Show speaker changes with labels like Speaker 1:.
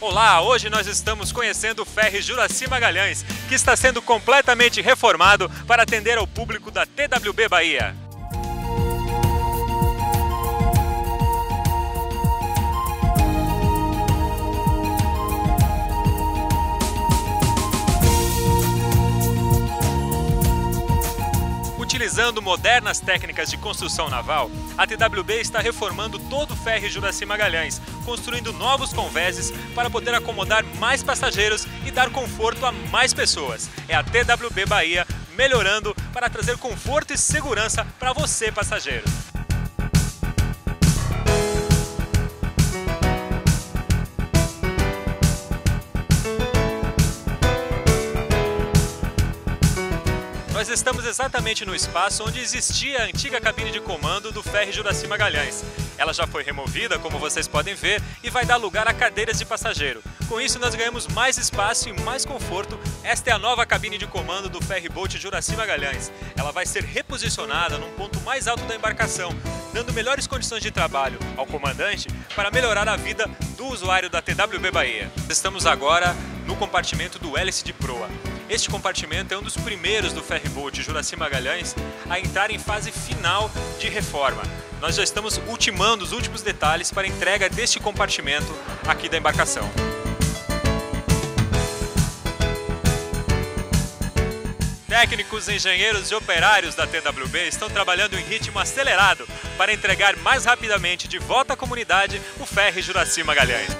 Speaker 1: Olá, hoje nós estamos conhecendo o ferry Juraci Magalhães, que está sendo completamente reformado para atender ao público da TWB Bahia. Utilizando modernas técnicas de construção naval, a TWB está reformando todo o ferry Juraci Magalhães, construindo novos convéses para poder acomodar mais passageiros e dar conforto a mais pessoas. É a TWB Bahia melhorando para trazer conforto e segurança para você, passageiro. Nós estamos exatamente no espaço onde existia a antiga cabine de comando do ferry Juraci Magalhães. Ela já foi removida, como vocês podem ver, e vai dar lugar a cadeiras de passageiro. Com isso, nós ganhamos mais espaço e mais conforto. Esta é a nova cabine de comando do ferry boat Juraci Magalhães. Ela vai ser reposicionada num ponto mais alto da embarcação, dando melhores condições de trabalho ao comandante para melhorar a vida do usuário da TWB Bahia. Estamos agora no compartimento do hélice de proa. Este compartimento é um dos primeiros do ferryboat Juraci Magalhães a entrar em fase final de reforma. Nós já estamos ultimando os últimos detalhes para a entrega deste compartimento aqui da embarcação. Técnicos, engenheiros e operários da TWB estão trabalhando em ritmo acelerado para entregar mais rapidamente de volta à comunidade o ferry Juraci Magalhães.